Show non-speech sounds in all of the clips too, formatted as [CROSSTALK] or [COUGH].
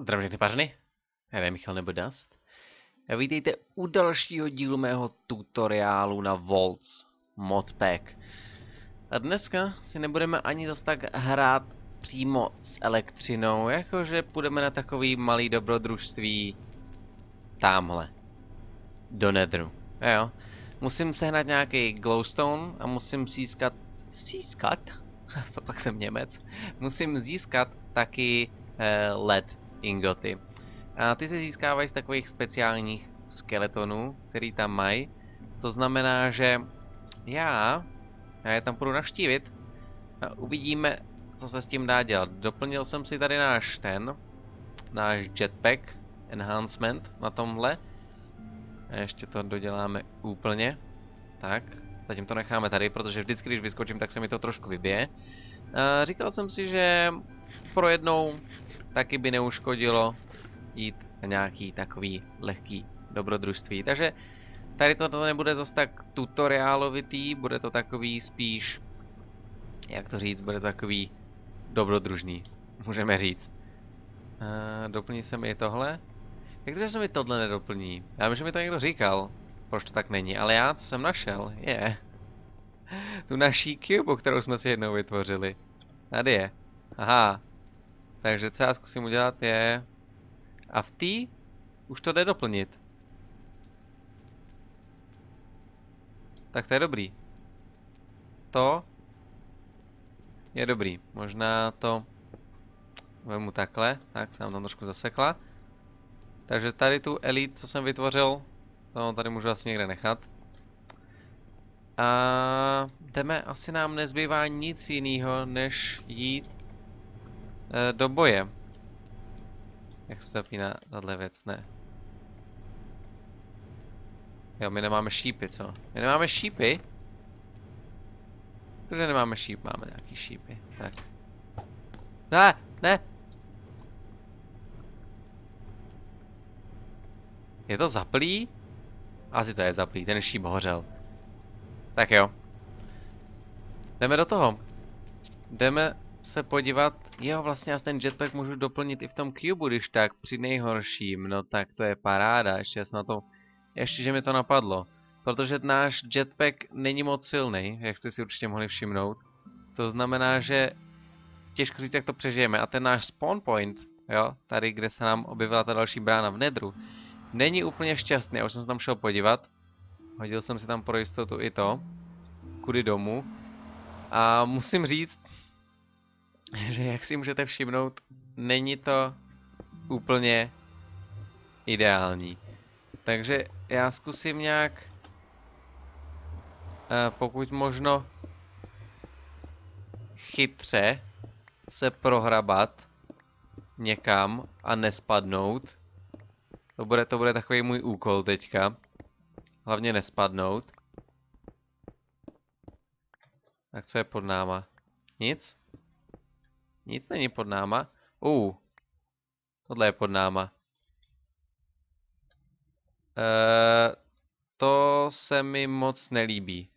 Zdravím všechny pařeny, já jsem Michal nebo Dust. A vítejte u dalšího dílu mého tutoriálu na Volts Modpack. A dneska si nebudeme ani zas tak hrát přímo s elektřinou, jakože půjdeme na takový malý dobrodružství tamhle. Do Netheru. Jo. Musím sehnat nějaký glowstone a musím získat... Získat? [LAUGHS] Co pak jsem Němec? Musím získat taky eh, led ingoty. A ty se získávají z takových speciálních skeletonů, který tam mají. To znamená, že já, já je tam půjdu navštívit a uvidíme, co se s tím dá dělat. Doplnil jsem si tady náš ten, náš jetpack enhancement na tomhle. A ještě to doděláme úplně. Tak, zatím to necháme tady, protože vždycky, když vyskočím, tak se mi to trošku vybije. A říkal jsem si, že pro jednou taky by neuškodilo jít na nějaký takový lehký dobrodružství. Takže tady to nebude zase tak tutoriálovitý, bude to takový spíš, jak to říct, bude to takový dobrodružný, můžeme říct. Uh, doplní se mi tohle. Jak to, že se mi tohle nedoplní? Já myslím, že mi to někdo říkal, proč to tak není, ale já, co jsem našel, je [LAUGHS] tu naší cube, kterou jsme si jednou vytvořili. Tady je. Aha, takže co já zkusím udělat je... A v té už to jde doplnit. Tak to je dobrý. To je dobrý. Možná to vemu takhle. Tak se nám tam trošku zasekla. Takže tady tu elite, co jsem vytvořil, to tady můžu asi někde nechat. A jdeme, asi nám nezbývá nic jiného, než jít e, do boje. Jak se zapíná tahle věc? Ne. Jo, my nemáme šípy, co? My nemáme šípy? Protože nemáme šíp, máme nějaký šípy. Tak. Ne, ne! Je to zaplý? Asi to je zaplý, ten šíp hořel. Tak jo. Jdeme do toho. Jdeme se podívat, jo vlastně já ten jetpack můžu doplnit i v tom cube, když tak při nejhorším, no tak to je paráda, ještě na to, ještě že mi to napadlo. Protože náš jetpack není moc silný, jak jste si určitě mohli všimnout. To znamená, že těžko říct, jak to přežijeme. A ten náš spawn point, jo, tady, kde se nám objevila ta další brána v nedru, není úplně šťastný. Já už jsem se tam šel podívat. Hodil jsem si tam pro jistotu i to. Kudy domů. A musím říct, že jak si můžete všimnout, není to úplně ideální. Takže já zkusím nějak, pokud možno chytře se prohrabat někam a nespadnout. To bude, to bude takový můj úkol teďka. Hlavně nespadnout. Tak co je pod náma? Nic? Nic není pod náma. Uh. Tohle je pod náma. Uh, to se mi moc nelíbí.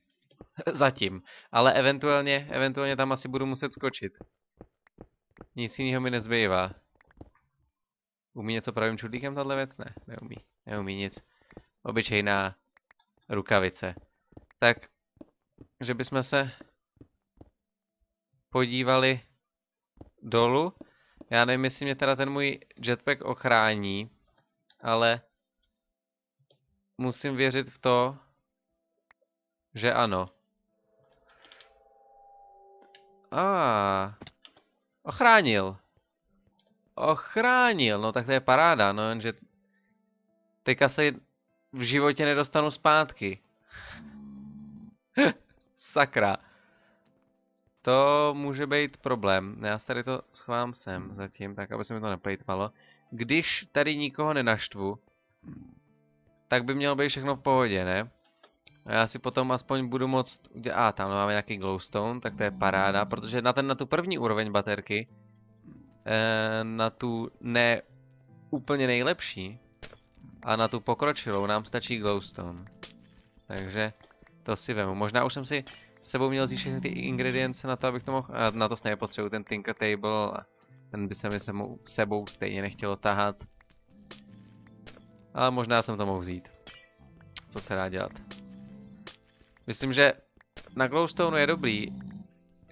[LAUGHS] Zatím. Ale eventuálně, eventuálně tam asi budu muset skočit. Nic jiného mi nezbývá. Umí něco pravým čudlíkem tahle věc? Ne, neumí. Neumí nic. Obyčejná rukavice. Tak, že bychom se podívali dolů. Já nevím, jestli mě teda ten můj jetpack ochrání, ale musím věřit v to, že ano. A, ah, ochránil. Ochránil, no tak to je paráda, no jenže teďka se v životě nedostanu zpátky. [LAUGHS] Sakra. To může být problém. Já tady to schovám sem zatím, tak aby se mi to neplejtvalo. Když tady nikoho nenaštvu, tak by mělo být všechno v pohodě, ne? A já si potom aspoň budu moct udělat... A, ah, tam máme nějaký glowstone, tak to je paráda, protože na, ten, na tu první úroveň baterky, eh, na tu ne úplně nejlepší. A na tu pokročilou nám stačí glowstone. Takže to si vemu. Možná už jsem si s sebou měl zjistit ty ingredience na to, abych to mohl... Na to stejně potřebuji ten Tinker Table a ten by se mi sebou, sebou stejně nechtělo tahat. Ale možná jsem to mohl vzít. Co se dá dělat. Myslím, že na Glowstone je dobrý,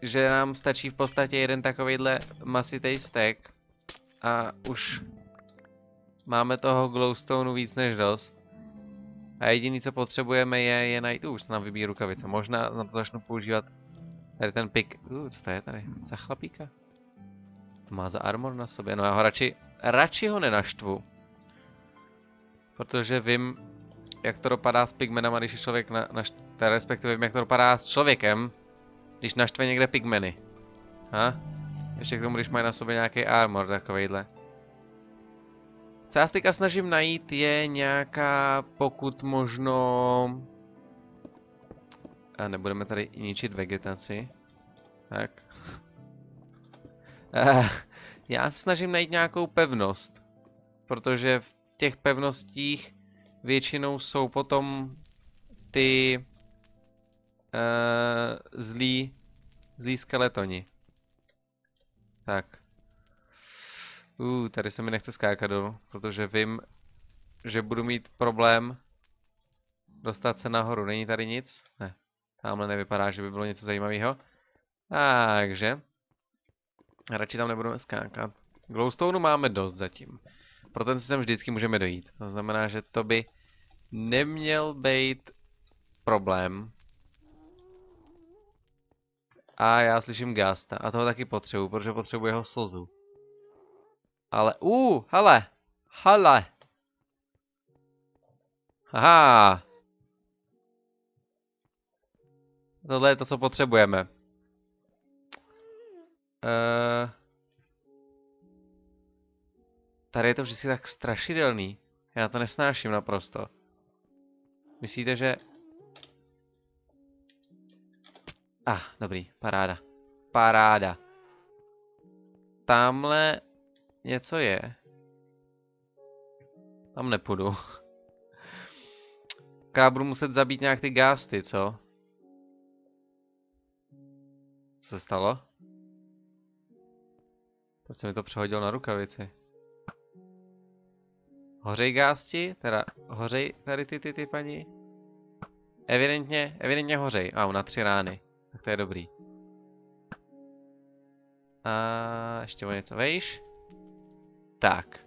že nám stačí v podstatě jeden takovýhle masitej stack a už máme toho glowstoneu víc než dost. A jediný, co potřebujeme je, je najít, už se nám vybíjí rukavice, možná na to začnu používat tady ten pik, uh, co to je tady, za chlapíka? Co to má za armor na sobě, no já ho radši, radši ho nenaštvu. Protože vím, jak to dopadá s pigmenama, když je člověk na, na respektive vím, jak to dopadá s člověkem, když naštve někde pigmeny. Ha? Ještě k tomu, když mají na sobě nějaký armor takovejhle. Co já teďka snažím najít je nějaká, pokud možno... A nebudeme tady ničit vegetaci. Tak. [LAUGHS] Eh, já se snažím najít nějakou pevnost. Protože v těch pevnostích většinou jsou potom ty uh, zlí, zlí skeletoni. Tak. Uh, tady se mi nechce skákat dolů, protože vím, že budu mít problém dostat se nahoru. Není tady nic? Ne. Tamhle nevypadá, že by bylo něco zajímavého. Takže. Radši tam nebudeme skákat. Glowstoneu máme dost zatím. Pro ten systém vždycky můžeme dojít. To znamená, že to by neměl být problém. A já slyším Gasta. A toho taky potřebuji, protože potřebuji jeho slzu. Ale, uh, hele, hele. Aha. Tohle je to, co potřebujeme. Uh, tady je to vždycky tak strašidelný. Já to nesnáším naprosto. Myslíte, že... Ah, dobrý, paráda. Paráda. Tamhle něco je. Tam nepůjdu. [LAUGHS] Já budu muset zabít nějak ty gásty, co? Co se stalo? Proč se mi to přehodil na rukavici? Hořej gásti? Teda hořej tady ty ty ty paní? Evidentně, evidentně hořej. A, na tři rány. Tak to je dobrý. A ještě o něco vejš. Tak.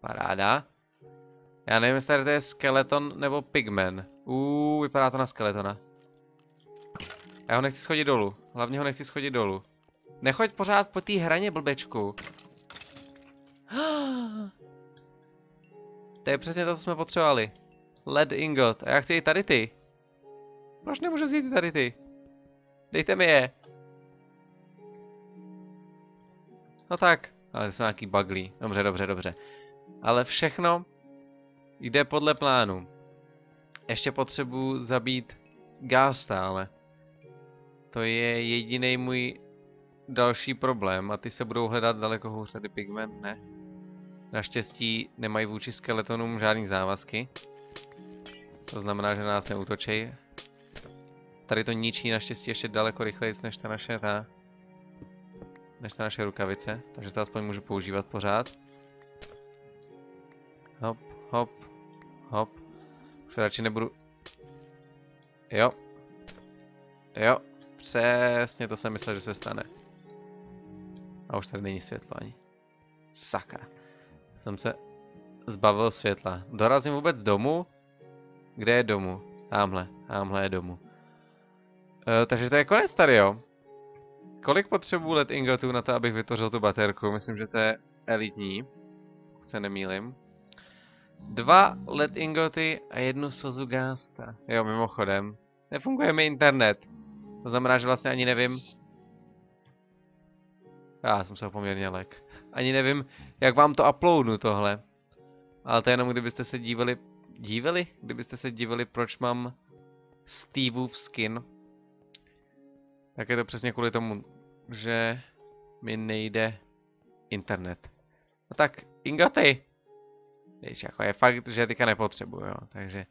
Paráda. Já nevím, jestli to je skeleton nebo pigmen. Uuu, vypadá to na skeletona. Já ho nechci schodit dolů. Hlavně ho nechci schodit dolů. Nechoď pořád po té hraně, blbečku. [GASPS] To je přesně to, co jsme potřebovali. Led ingot. A já chci i tady ty. Proč nemůžu vzít tady ty? Dejte mi je. No tak. Ale jsou nějaký buglí. Dobře, dobře, dobře. Ale všechno jde podle plánu. Ještě potřebuji zabít Gásta, ale to je jediný můj další problém a ty se budou hledat daleko hůř, tady pigment, ne? Naštěstí nemají vůči skeletonům žádný závazky. To znamená, že nás neutočej. Tady to ničí naštěstí ještě daleko rychleji než ta naše ta... Než ta naše rukavice, takže to aspoň můžu používat pořád. Hop, hop, hop. Už radši nebudu... Jo. Jo, přesně to jsem myslel, že se stane. A už tady není světlo ani. Sakra jsem se zbavil světla. Dorazím vůbec domů? Kde je domů? Tamhle, tamhle je domů. E, takže to je konec tady, jo. Kolik potřebuji let ingotů na to, abych vytvořil tu baterku? Myslím, že to je elitní. Se nemýlim. Dva LED ingoty a jednu sozu gásta. Jo, mimochodem. Nefunguje mi internet. To znamená, že vlastně ani nevím. Já jsem se poměrně lek. Ani nevím, jak vám to uploadnu tohle. Ale to jenom kdybyste se dívali, dívali? Kdybyste se dívali, proč mám Steveův skin. Tak je to přesně kvůli tomu, že mi nejde internet. No tak, Ingoty! Když jako je fakt, že teďka nepotřebuju, jo. Takže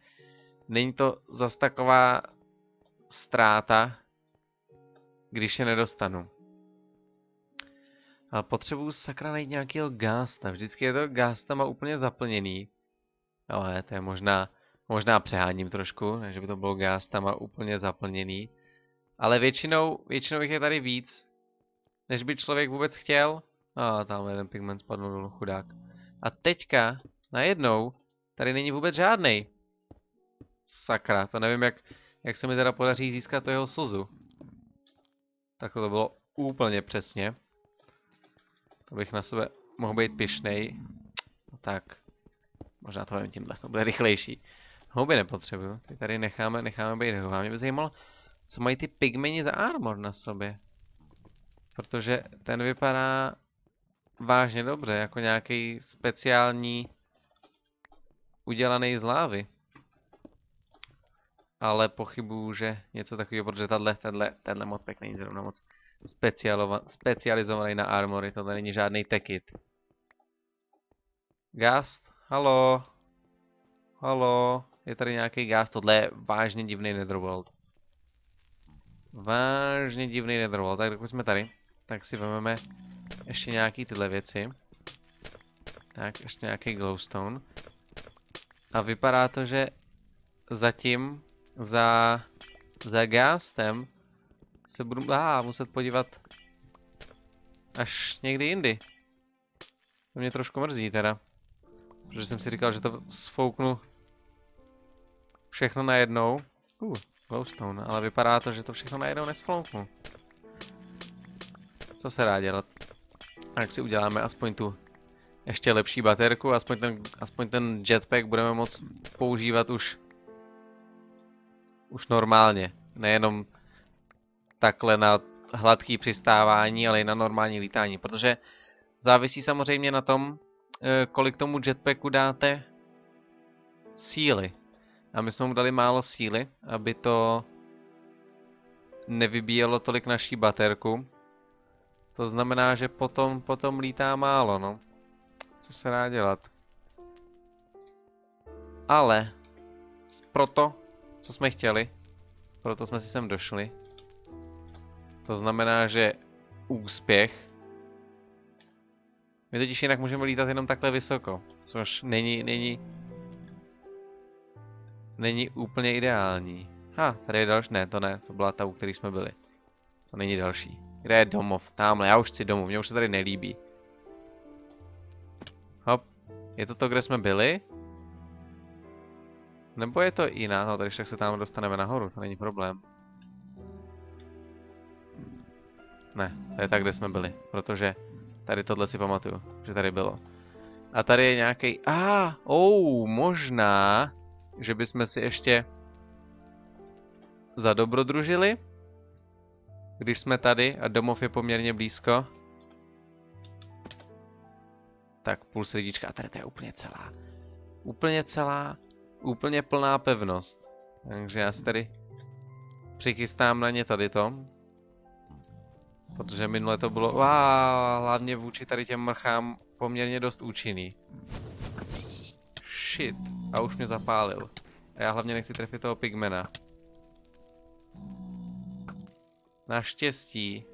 není to zas taková ztráta, když je nedostanu. Ale potřebuju sakra najít nějakého gásta. Vždycky je to gásta má úplně zaplněný. Ale to je možná, možná přeháním trošku, že by to bylo gásta má úplně zaplněný. Ale většinou, většinou jich je tady víc, než by člověk vůbec chtěl. A tam jeden pigment spadl dolů, chudák. A teďka, najednou, tady není vůbec žádnej. Sakra, to nevím, jak, jak se mi teda podaří získat to jeho slzu. Tak to bylo úplně přesně. To bych na sebe mohl být pišnej. Tak, možná to tímhle, to bude rychlejší. Houby nepotřebuju, ty tady necháme, necháme být houba. Mě by zajímalo, co mají ty pigmeni za armor na sobě. Protože ten vypadá vážně dobře, jako nějaký speciální udělaný z lávy. Ale pochybuju, že něco takového, protože tato, tenhle, tenhle modpack není zrovna moc specializovaný na armory, tohle není žádný tekit. Gast, halo. Halo, je tady nějaký gast, tohle je vážně divný netherworld. Vážně divný netherworld, tak dokud jsme tady, tak si vezmeme ještě nějaký tyhle věci. Tak, ještě nějaký glowstone. A vypadá to, že zatím za, za gastem se budu ah, muset podívat až někdy jindy. To mě trošku mrzí teda. Protože jsem si říkal, že to sfouknu všechno najednou. Uh, glowstone, ale vypadá to, že to všechno najednou nesfouknu. Co se dá dělat? Tak si uděláme aspoň tu ještě lepší baterku, aspoň ten, aspoň ten jetpack budeme moct používat už už normálně, nejenom takhle na hladký přistávání, ale i na normální lítání, protože závisí samozřejmě na tom, eh, kolik tomu jetpacku dáte síly. A my jsme mu dali málo síly, aby to nevybíjelo tolik naší baterku. To znamená, že potom, potom lítá málo, no. Co se dá dělat? Ale proto, co jsme chtěli, proto jsme si sem došli, to znamená, že úspěch. My totiž jinak můžeme lítat jenom takhle vysoko, což není, není, není úplně ideální. Ha, tady je další, ne, to ne, to byla ta, u který jsme byli. To není další. Kde je domov? Tamhle, já už chci domov, mě už se tady nelíbí. Hop, je to to, kde jsme byli? Nebo je to jiná, no, tady však se tam dostaneme nahoru, to není problém. Ne, to je tak, kde jsme byli, protože tady tohle si pamatuju, že tady bylo. A tady je nějaký. A, ah, oh, možná, že bychom si ještě zadobrodružili, když jsme tady a domov je poměrně blízko. Tak půl srdíčka, a tady to je úplně celá. Úplně celá, úplně plná pevnost. Takže já si tady přichystám na ně tady to. Protože minule to bylo, wow, hlavně vůči tady těm mrchám poměrně dost účinný. Shit. A už mě zapálil. A já hlavně nechci trefit toho pigmena. Naštěstí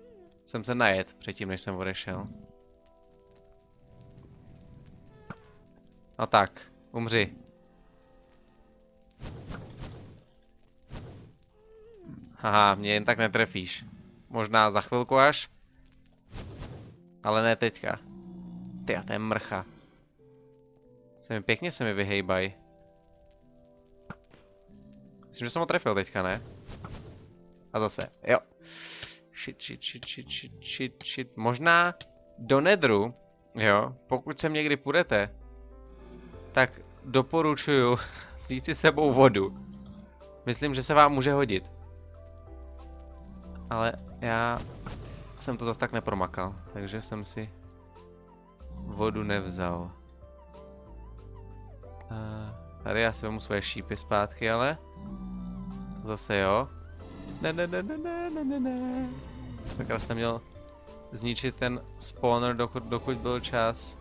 jsem se najet předtím, než jsem odešel. No tak, umři. Haha, mě jen tak netrefíš. Možná za chvilku až. Ale ne teďka. Ty a to je mrcha. Se mi pěkně se mi vyhejbaj. Myslím, že jsem ho trefil teďka, ne? A zase, jo. Shit, shit, shit, shit, shit, shit, shit. Možná do nedru, jo, pokud sem někdy půjdete, tak doporučuju [LAUGHS] vzít si sebou vodu. Myslím, že se vám může hodit. Ale já jsem to zase tak nepromakal, takže jsem si vodu nevzal. Uh, tady já si vemu svoje šípy zpátky, ale zase jo. Ne, ne, ne, ne, ne, ne, ne, ne. Sakra jsem měl zničit ten spawner, dokud, dokud byl čas.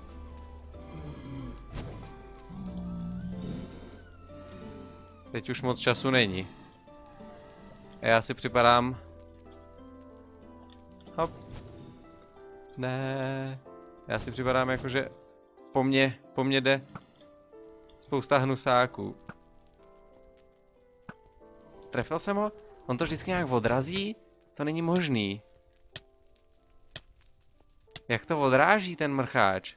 Teď už moc času není. A já si připadám... Hop. Ne. Já si připadám jako, že po mně, po mně jde spousta hnusáků. Trefil jsem ho? On to vždycky nějak odrazí? To není možný. Jak to odráží ten mrcháč?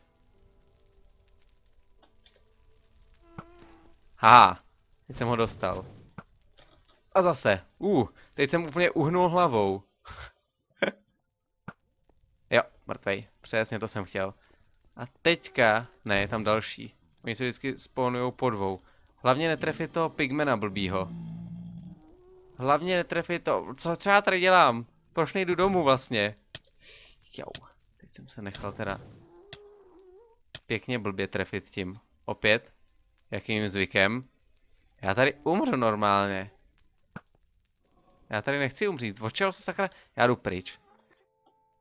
Haha, teď jsem ho dostal. A zase, uh, teď jsem úplně uhnul hlavou. Mrtvej, přesně to jsem chtěl. A teďka, ne, je tam další. Oni se vždycky spawnují po dvou. Hlavně netrefit toho pigmena blbýho. Hlavně netrefit to, co, co já tady dělám? Proč nejdu domů vlastně? Jo, teď jsem se nechal teda pěkně blbě trefit tím. Opět, jakým zvykem. Já tady umřu normálně. Já tady nechci umřít. Od čeho se sakra? Já jdu pryč.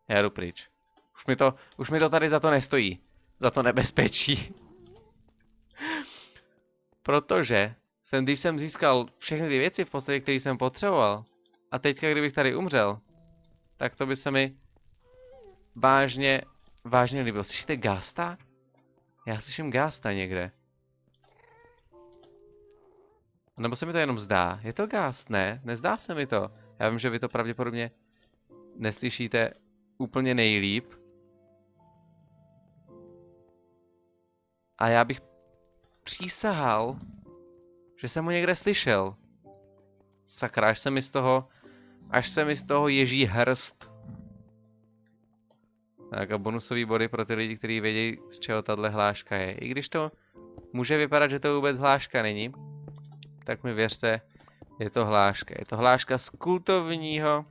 Já jdu pryč. Už mi to, už mi to tady za to nestojí. Za to nebezpečí. [LAUGHS] Protože jsem, když jsem získal všechny ty věci v podstatě, které jsem potřeboval, a teďka, kdybych tady umřel, tak to by se mi vážně, vážně líbilo. Slyšíte Gasta? Já slyším Gasta někde. Nebo se mi to jenom zdá? Je to Gast, ne? Nezdá se mi to. Já vím, že vy to pravděpodobně neslyšíte úplně nejlíp. A já bych přísahal, že jsem ho někde slyšel. Sakra, až se mi z toho, až se mi z toho ježí hrst. Tak a bonusové body pro ty lidi, kteří vědí, z čeho tahle hláška je. I když to může vypadat, že to vůbec hláška není, tak mi věřte, je to hláška. Je to hláška z kultovního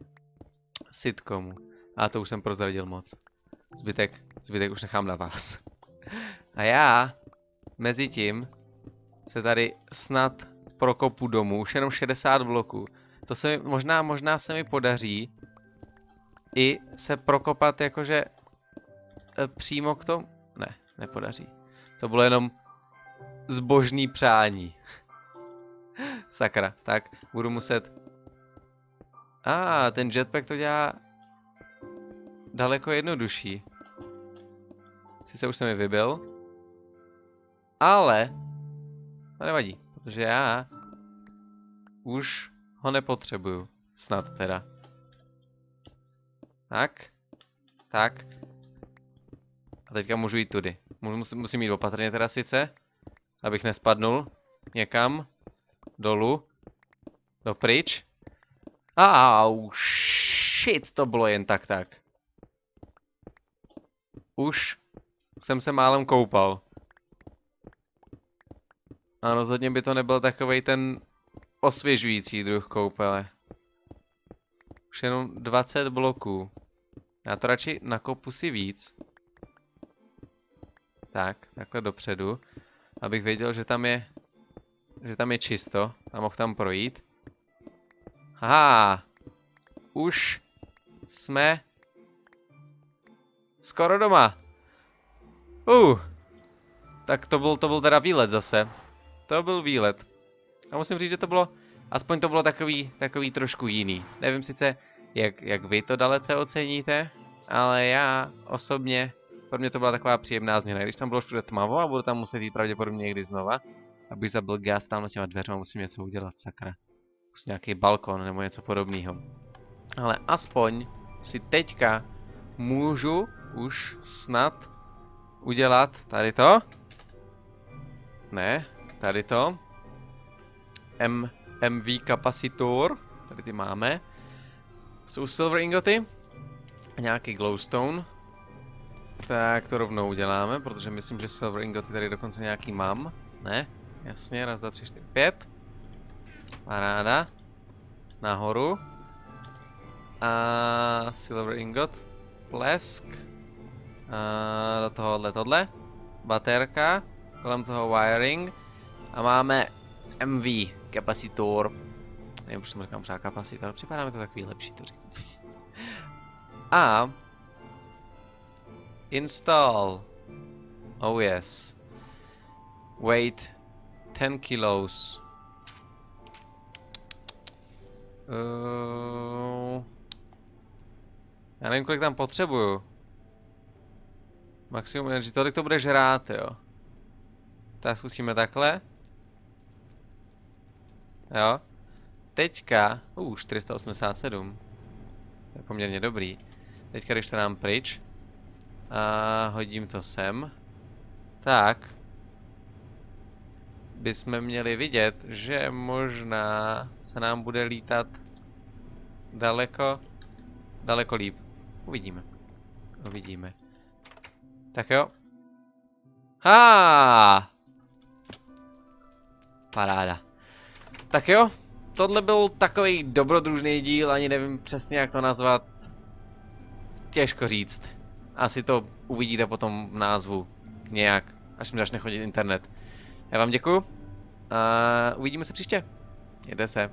sitcomu. A to už jsem prozradil moc. Zbytek, zbytek už nechám na vás. A já, mezi tím, se tady snad prokopu domů, už jenom 60 bloků. To se mi, možná, možná se mi podaří i se prokopat jakože e, přímo k tomu, ne, nepodaří. To bylo jenom zbožný přání. [LAUGHS] Sakra, tak budu muset... A, ah, ten jetpack to dělá daleko jednodušší. Sice už jsem mi vybil, ale to nevadí, protože já už ho nepotřebuju. Snad teda. Tak. Tak. A teďka můžu jít tudy. Musím, musím jít opatrně teda sice. Abych nespadnul někam. Dolů. Dopryč. Au, shit, to bylo jen tak tak. Už jsem se málem koupal. A rozhodně by to nebyl takový ten osvěžující druh koupele. Už jenom 20 bloků. Já to radši nakopu si víc. Tak, takhle dopředu. Abych věděl, že tam je, že tam je čisto a mohl tam projít. Aha, už jsme skoro doma. Uh, tak to byl, to byl teda výlet zase. To byl výlet. A musím říct, že to bylo, aspoň to bylo takový, takový trošku jiný. Nevím sice, jak, jak vy to dalece oceníte, ale já osobně, pro mě to byla taková příjemná změna. Když tam bylo všude tmavo a budu tam muset jít pravděpodobně někdy znova, abych zabil gas tam na těma dveřma, musím něco udělat, sakra. Musím nějaký balkon nebo něco podobného. Ale aspoň si teďka můžu už snad udělat tady to. Ne, Tady to. M, MV kapacitor. Tady ty máme. Jsou silver ingoty. A nějaký glowstone. Tak to rovnou uděláme, protože myslím, že silver ingoty tady dokonce nějaký mám. Ne? Jasně, raz, dva, tři, čtyři, pět. Paráda. Nahoru. A silver ingot. Plesk. A do tohohle tohle. Baterka. Kolem toho wiring. A máme MV, kapacitor. Nevím, proč jsem říkám třeba kapacitor, připadá mi to takový lepší to říkat. [LAUGHS] A install. Oh yes. Weight 10 kilos. Uh, já nevím, kolik tam potřebuju. Maximum energy, tolik to bude žrát, jo. Tak zkusíme takhle. Jo. Teďka, uh, 487. To je poměrně dobrý. Teďka, když to nám pryč. A hodím to sem. Tak. Bychom měli vidět, že možná se nám bude lítat daleko, daleko líp. Uvidíme. Uvidíme. Tak jo. Ha! Paráda. Tak jo, tohle byl takový dobrodružný díl, ani nevím přesně jak to nazvat. Těžko říct. Asi to uvidíte potom v názvu nějak, až mi začne chodit internet. Já vám děkuju a uvidíme se příště. Jede se.